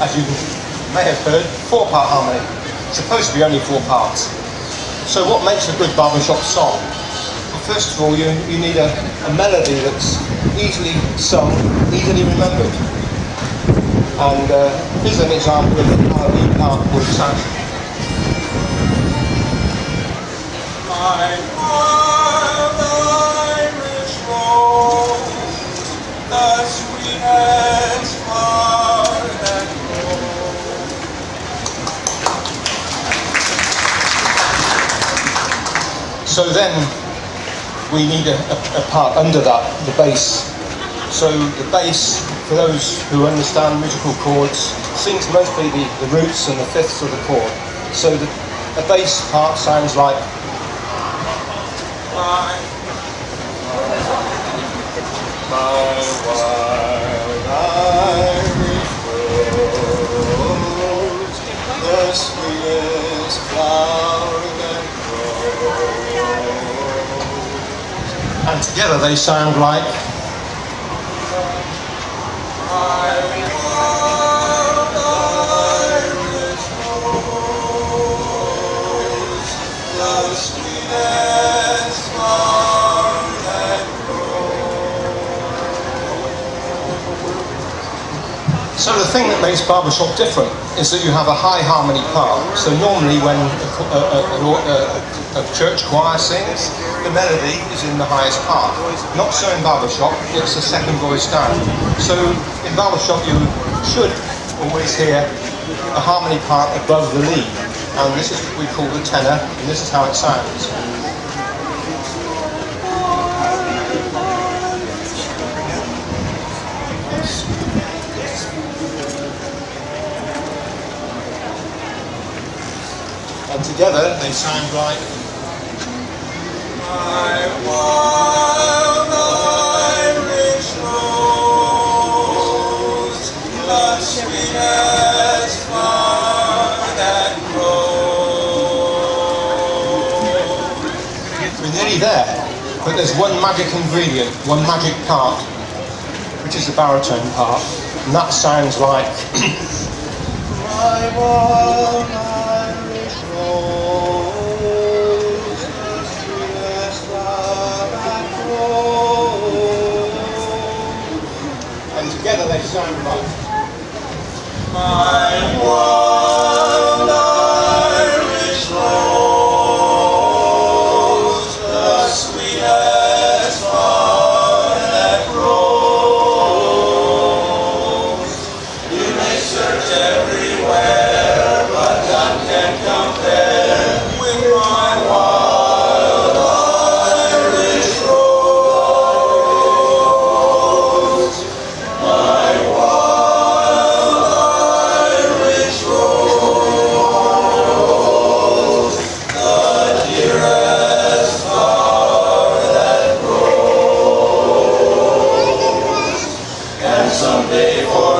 as you may have heard, four-part harmony. Supposed to be only four parts. So what makes a good barbershop song? Well, first of all, you, you need a, a melody that's easily sung, easily remembered. And uh, here's an example of how a lead part would sound. My So then we need a, a, a part under that, the bass. So the bass, for those who understand musical chords, sings mostly the, the roots and the fifths of the chord. So the, a bass part sounds like My, and together they sound like So the thing that makes barbershop different is that you have a high harmony part. So normally when a, a, a, a, church choir sings, the melody is in the highest part. Not so in barbershop, it's the second voice down. So in barbershop you should always hear a harmony part above the lead. And this is what we call the tenor, and this is how it sounds. And together they sound like My wild Irish rose, the sweetest flower that grows. We're nearly there, but there's one magic ingredient, one magic part, which is the baritone part, and that sounds like sound My wild someday for